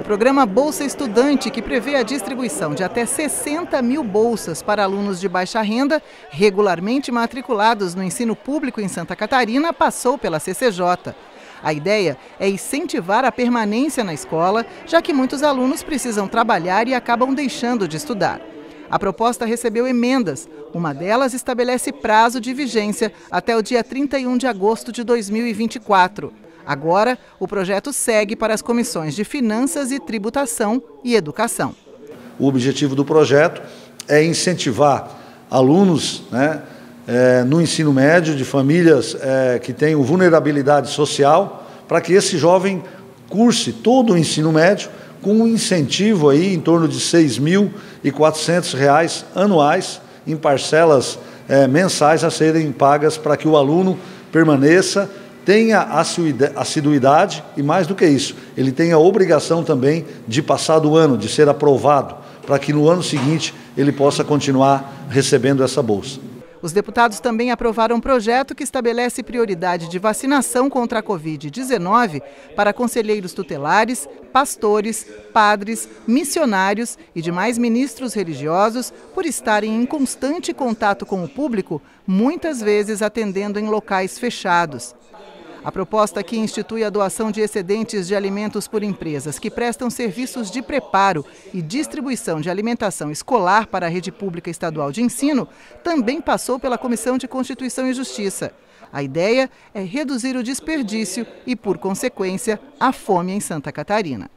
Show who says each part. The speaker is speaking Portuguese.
Speaker 1: O programa Bolsa Estudante, que prevê a distribuição de até 60 mil bolsas para alunos de baixa renda, regularmente matriculados no ensino público em Santa Catarina, passou pela CCJ. A ideia é incentivar a permanência na escola, já que muitos alunos precisam trabalhar e acabam deixando de estudar. A proposta recebeu emendas. Uma delas estabelece prazo de vigência até o dia 31 de agosto de 2024. Agora, o projeto segue para as comissões de Finanças e Tributação e Educação.
Speaker 2: O objetivo do projeto é incentivar alunos né, é, no ensino médio de famílias é, que tenham vulnerabilidade social, para que esse jovem curse todo o ensino médio com um incentivo aí em torno de R$ 6.400 anuais em parcelas é, mensais a serem pagas para que o aluno permaneça tenha assiduidade e, mais do que isso, ele tem a obrigação também de passar do ano, de ser aprovado, para que no ano seguinte ele possa continuar recebendo essa bolsa.
Speaker 1: Os deputados também aprovaram um projeto que estabelece prioridade de vacinação contra a Covid-19 para conselheiros tutelares, pastores, padres, missionários e demais ministros religiosos por estarem em constante contato com o público, muitas vezes atendendo em locais fechados. A proposta aqui institui a doação de excedentes de alimentos por empresas que prestam serviços de preparo e distribuição de alimentação escolar para a rede pública estadual de ensino também passou pela Comissão de Constituição e Justiça. A ideia é reduzir o desperdício e, por consequência, a fome em Santa Catarina.